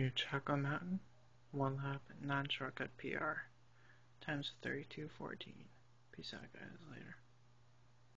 New Chaco Mountain, one lap, non-shortcut PR, times 32.14. Peace out guys, later.